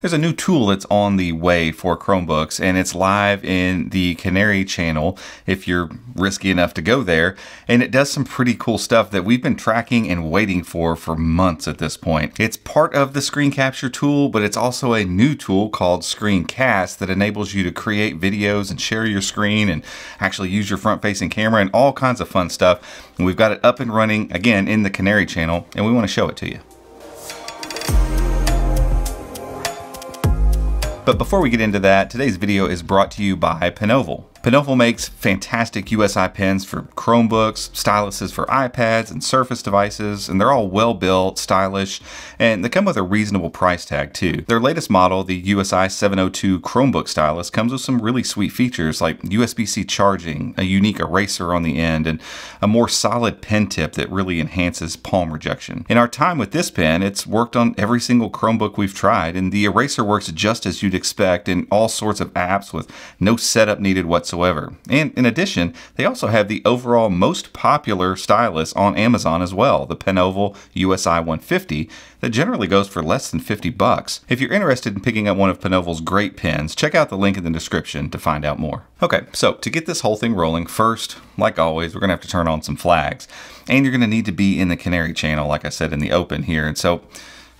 There's a new tool that's on the way for Chromebooks, and it's live in the Canary channel if you're risky enough to go there. And it does some pretty cool stuff that we've been tracking and waiting for for months at this point. It's part of the screen capture tool, but it's also a new tool called Screencast that enables you to create videos and share your screen and actually use your front facing camera and all kinds of fun stuff. And we've got it up and running again in the Canary channel, and we want to show it to you. But before we get into that, today's video is brought to you by Penoval. Penoval makes fantastic USI pens for Chromebooks, styluses for iPads and Surface devices, and they're all well built, stylish, and they come with a reasonable price tag too. Their latest model, the USI 702 Chromebook stylus, comes with some really sweet features like USB-C charging, a unique eraser on the end, and a more solid pen tip that really enhances palm rejection. In our time with this pen, it's worked on every single Chromebook we've tried, and the eraser works just as you'd expect in all sorts of apps with no setup needed whatsoever whatsoever. And in addition, they also have the overall most popular stylus on Amazon as well, the Penoval USI 150, that generally goes for less than 50 bucks. If you're interested in picking up one of Penoval's great pens, check out the link in the description to find out more. Okay, so to get this whole thing rolling, first, like always, we're gonna have to turn on some flags. And you're gonna need to be in the Canary channel, like I said, in the open here. And so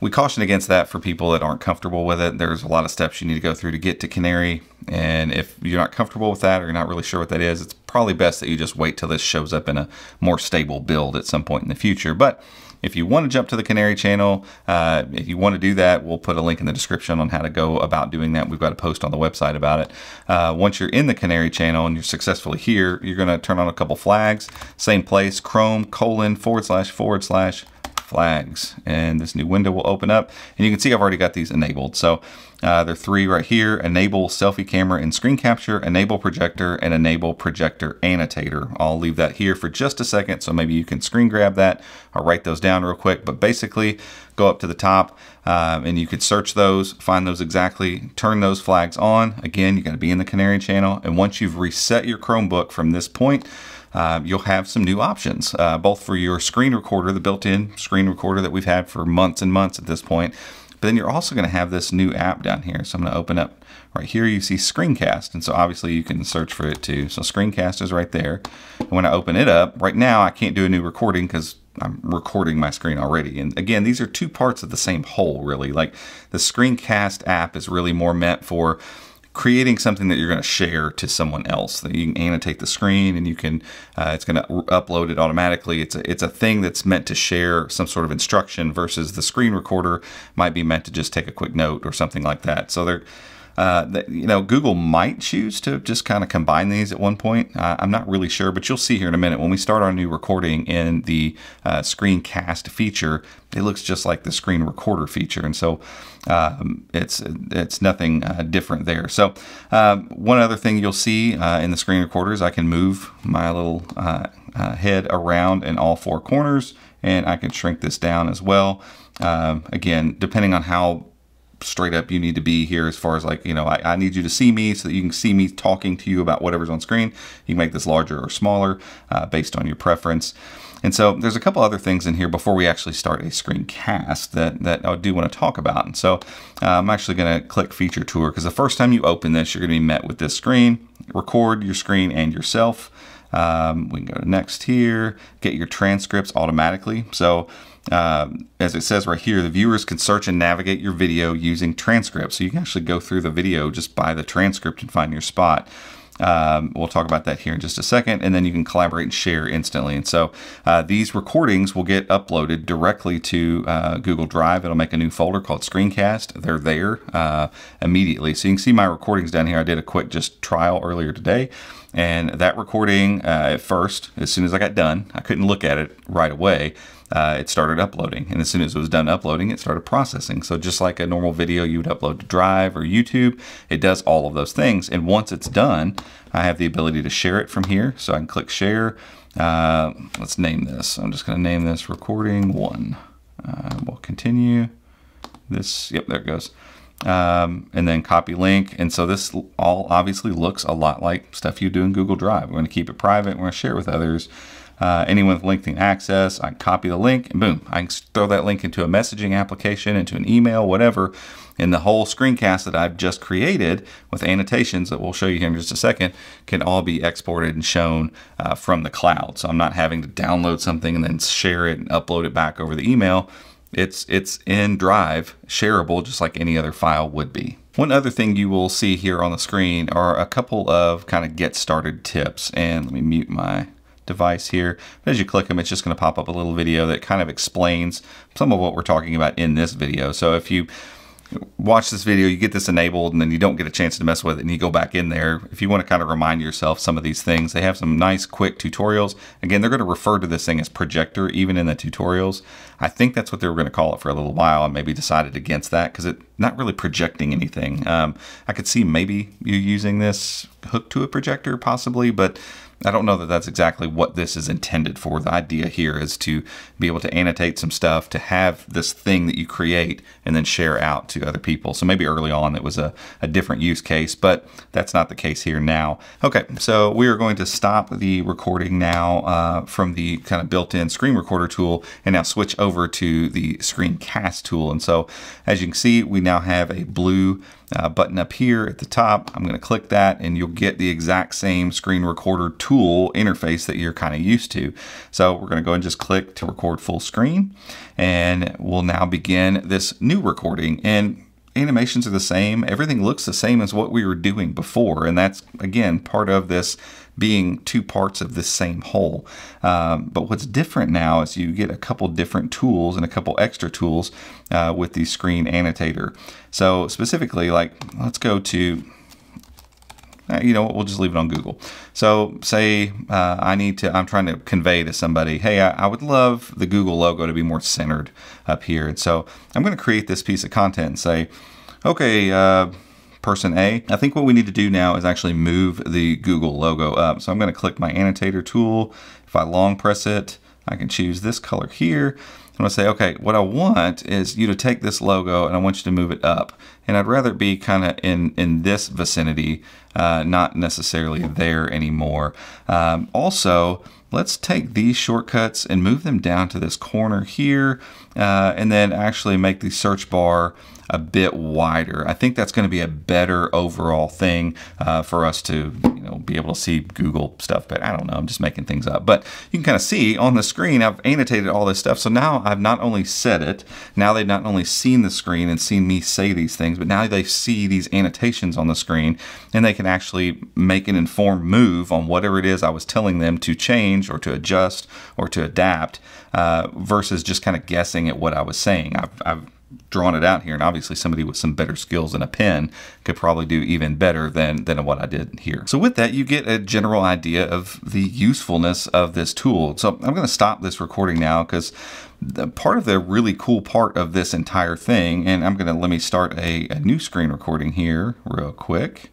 we caution against that for people that aren't comfortable with it. There's a lot of steps you need to go through to get to Canary. And if you're not comfortable with that or you're not really sure what that is, it's probably best that you just wait till this shows up in a more stable build at some point in the future. But if you want to jump to the Canary channel, uh, if you want to do that, we'll put a link in the description on how to go about doing that. We've got a post on the website about it. Uh, once you're in the Canary channel and you're successfully here, you're going to turn on a couple flags. Same place, Chrome colon forward slash forward slash flags. And this new window will open up and you can see I've already got these enabled. So uh, there are three right here. Enable selfie camera and screen capture enable projector and enable projector annotator. I'll leave that here for just a second so maybe you can screen grab that. I'll write those down real quick but basically go up to the top uh, and you could search those find those exactly turn those flags on. Again you got to be in the canary channel and once you've reset your Chromebook from this point uh, you'll have some new options, uh, both for your screen recorder, the built-in screen recorder that we've had for months and months at this point, but then you're also going to have this new app down here. So I'm going to open up right here. You see Screencast. And so obviously you can search for it too. So Screencast is right there. And when I open it up, right now I can't do a new recording because I'm recording my screen already. And again, these are two parts of the same whole, really. Like the Screencast app is really more meant for creating something that you're going to share to someone else. That you can annotate the screen and you can uh, it's going to upload it automatically. It's a, it's a thing that's meant to share some sort of instruction versus the screen recorder might be meant to just take a quick note or something like that. So they're uh, you know, Google might choose to just kind of combine these at one point. Uh, I'm not really sure, but you'll see here in a minute when we start our new recording in the uh, screencast feature. It looks just like the screen recorder feature, and so um, it's it's nothing uh, different there. So um, one other thing you'll see uh, in the screen recorder is I can move my little uh, head around in all four corners, and I can shrink this down as well. Um, again, depending on how straight up you need to be here as far as like, you know, I, I, need you to see me so that you can see me talking to you about whatever's on screen. You can make this larger or smaller uh, based on your preference. And so there's a couple other things in here before we actually start a screencast that, that I do want to talk about. And so uh, I'm actually going to click feature tour because the first time you open this, you're going to be met with this screen, record your screen and yourself. Um, we can go to next here, get your transcripts automatically. So um, as it says right here, the viewers can search and navigate your video using transcripts. So you can actually go through the video just by the transcript and find your spot. Um, we'll talk about that here in just a second, and then you can collaborate and share instantly. And so uh, these recordings will get uploaded directly to uh, Google Drive. It'll make a new folder called Screencast. They're there uh, immediately. So you can see my recordings down here. I did a quick just trial earlier today. And that recording, uh, at first, as soon as I got done, I couldn't look at it right away uh, it started uploading. And as soon as it was done uploading, it started processing. So just like a normal video you would upload to Drive or YouTube, it does all of those things. And once it's done, I have the ability to share it from here. So I can click share. Uh, let's name this. I'm just going to name this recording one. Uh, we'll continue this. Yep, there it goes. Um, and then copy link. And so this all obviously looks a lot like stuff you do in Google Drive. We're going to keep it private. We're going to share it with others. uh, anyone with LinkedIn access, I copy the link and boom, I can throw that link into a messaging application, into an email, whatever. And the whole screencast that I've just created with annotations that we'll show you here in just a second can all be exported and shown uh, from the cloud. So I'm not having to download something and then share it and upload it back over the email. It's, it's in Drive, shareable just like any other file would be. One other thing you will see here on the screen are a couple of kind of get started tips. And let me mute my device here. As you click them, it's just going to pop up a little video that kind of explains some of what we're talking about in this video. So if you watch this video, you get this enabled, and then you don't get a chance to mess with it, and you go back in there. If you want to kind of remind yourself some of these things, they have some nice quick tutorials. Again, they're going to refer to this thing as projector, even in the tutorials. I think that's what they were going to call it for a little while, and maybe decided against that because it's not really projecting anything. Um, I could see maybe you using this hooked to a projector, possibly, but I don't know that that's exactly what this is intended for. The idea here is to be able to annotate some stuff, to have this thing that you create and then share out to other people. So maybe early on it was a, a different use case, but that's not the case here now. Okay, so we are going to stop the recording now uh, from the kind of built-in screen recorder tool and now switch over to the screencast tool. And so as you can see, we now have a blue uh, button up here at the top. I'm going to click that and you'll get the exact same screen recorder tool interface that you're kind of used to. So we're going to go and just click to record full screen and we'll now begin this new recording. And animations are the same. Everything looks the same as what we were doing before. And that's, again, part of this being two parts of the same whole. Um, but what's different now is you get a couple different tools and a couple extra tools uh, with the screen annotator. So specifically, like let's go to you know we'll just leave it on Google. So say uh, I need to, I'm trying to convey to somebody, hey, I, I, would love the Google logo to be more centered up here. And so I'm going to create this piece of content and say, okay, uh, person A. I think what we need to do now is actually move the Google logo up. So I'm going to click my annotator tool. If I long press it, I can choose this color here. I'm going to say, okay, what I want is you to take this logo and I want you to move it up. And I'd rather be kind of in, in this vicinity, uh, not necessarily there anymore. Um, also, let's take these shortcuts and move them down to this corner here uh, and then actually make the search bar a bit wider. I think that's going to be a better overall thing uh, for us to you know be able to see Google stuff. But I don't know, I'm just making things up. But you can kind of see on the screen, I've annotated all this stuff. So now I've not only said it, now they've not only seen the screen and seen me say these things, but now they see these annotations on the screen and they can actually make an informed move on whatever it is I was telling them to change or to adjust or to adapt uh, versus just kind of guessing at what I was saying. I've, I've drawn it out here and obviously somebody with some better skills than a pen could probably do even better than than what I did here. So with that you get a general idea of the usefulness of this tool. So I'm going to stop this recording now because part of the really cool part of this entire thing and I'm going to let me start a, a new screen recording here real quick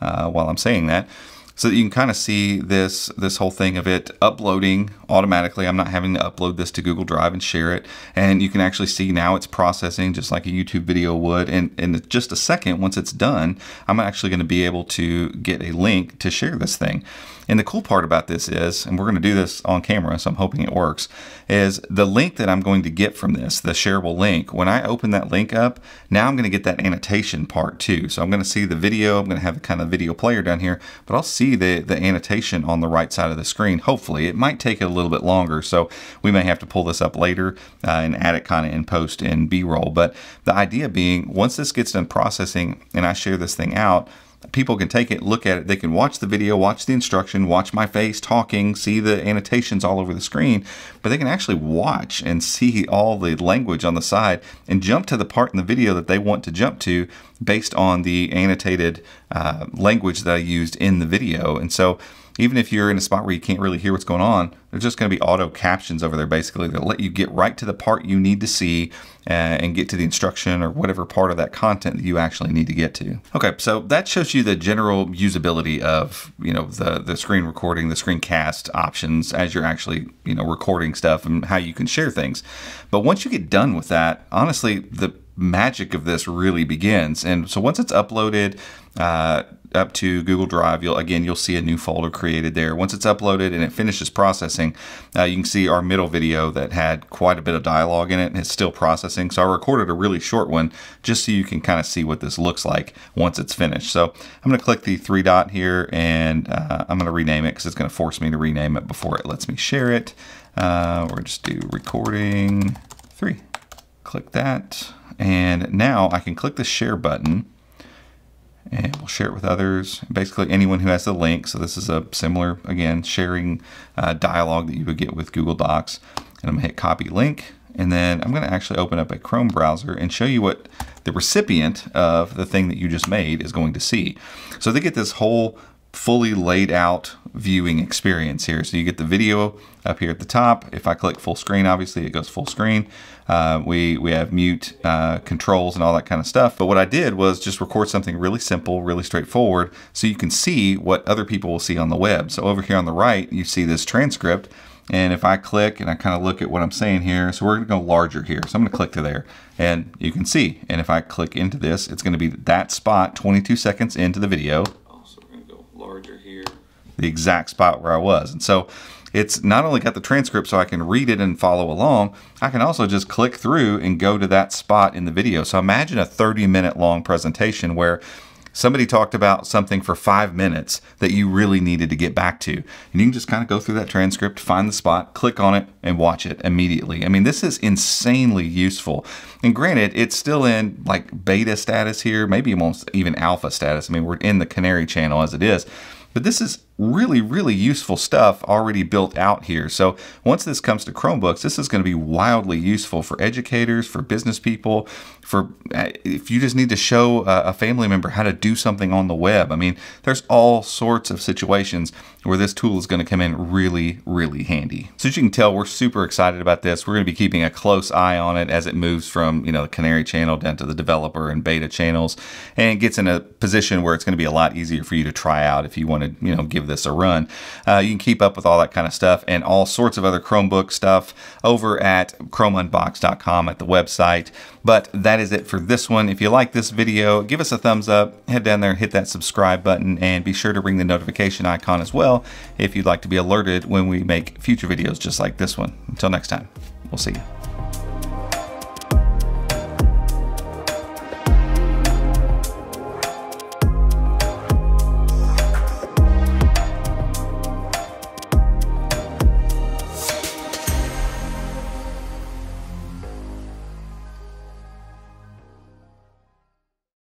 uh, while I'm saying that so that you can kind of see this this whole thing of it uploading automatically. I'm not having to upload this to Google Drive and share it. And you can actually see now it's processing just like a YouTube video would. And in just a second, once it's done, I'm actually going to be able to get a link to share this thing. And the cool part about this is, and we're going to do this on camera, so I'm hoping it works, is the link that I'm going to get from this, the shareable link, when I open that link up, now I'm going to get that annotation part too. So I'm going to see the video, I'm going to have a kind of video player down here, but I'll see the, the annotation on the right side of the screen, hopefully. It might take a little bit longer, so we may have to pull this up later uh, and add it kind of in post in B-roll. But the idea being, once this gets done processing and I share this thing out, people can take it, look at it, they can watch the video, watch the instruction, watch my face talking, see the annotations all over the screen, but they can actually watch and see all the language on the side and jump to the part in the video that they want to jump to based on the annotated uh, language that I used in the video. And so even if you're in a spot where you can't really hear what's going on, there's just going to be auto captions over there basically that let you get right to the part you need to see uh, and get to the instruction or whatever part of that content that you actually need to get to. Okay, so that shows you the general usability of, you know, the, the screen recording, the screencast options as you're actually, you know, recording stuff and how you can share things. But once you get done with that, honestly, the magic of this really begins. And so once it's uploaded, uh, up to Google Drive, you'll again you'll see a new folder created there. Once it's uploaded and it finishes processing, uh, you can see our middle video that had quite a bit of dialogue in it and it's still processing. So I recorded a really short one just so you can kind of see what this looks like once it's finished. So I'm going to click the three dot here and uh, I'm going to rename it because it's going to force me to rename it before it lets me share it. Uh, we're just do recording three. Click that. And now I can click the share button and we'll share it with others. Basically anyone who has the link. So this is a similar, again, sharing uh, dialogue that you would get with Google Docs. And I'm gonna hit copy link. And then I'm gonna actually open up a Chrome browser and show you what the recipient of the thing that you just made is going to see. So they get this whole fully laid out viewing experience here. So you get the video up here at the top. If I click full screen, obviously it goes full screen. Uh, we, we have mute uh, controls and all that kind of stuff. But what I did was just record something really simple, really straightforward, so you can see what other people will see on the web. So over here on the right, you see this transcript. And if I click and I kind of look at what I'm saying here, so we're going to go larger here. So I'm going to click to there and you can see. And if I click into this, it's going to be that spot 22 seconds into the video. The exact spot where I was. And so it's not only got the transcript so I can read it and follow along, I can also just click through and go to that spot in the video. So imagine a 30 minute long presentation where somebody talked about something for five minutes that you really needed to get back to. And you can just kind of go through that transcript, find the spot, click on it, and watch it immediately. I mean, this is insanely useful. And granted, it's still in like beta status here, maybe almost even alpha status. I mean, we're in the Canary channel as it is. But this is really, really useful stuff already built out here. So once this comes to Chromebooks, this is going to be wildly useful for educators, for business people, for uh, if you just need to show a family member how to do something on the web. I mean, there's all sorts of situations where this tool is going to come in really, really handy. So as you can tell, we're super excited about this. We're going to be keeping a close eye on it as it moves from, you know, the Canary channel down to the developer and beta channels and gets in a position where it's going to be a lot easier for you to try out if you want to, you know, give this a run. Uh, you can keep up with all that kind of stuff and all sorts of other Chromebook stuff over at chromeunboxed.com at the website. But that is it for this one. If you like this video, give us a thumbs up, head down there hit that subscribe button, and be sure to ring the notification icon as well if you'd like to be alerted when we make future videos just like this one. Until next time, we'll see you.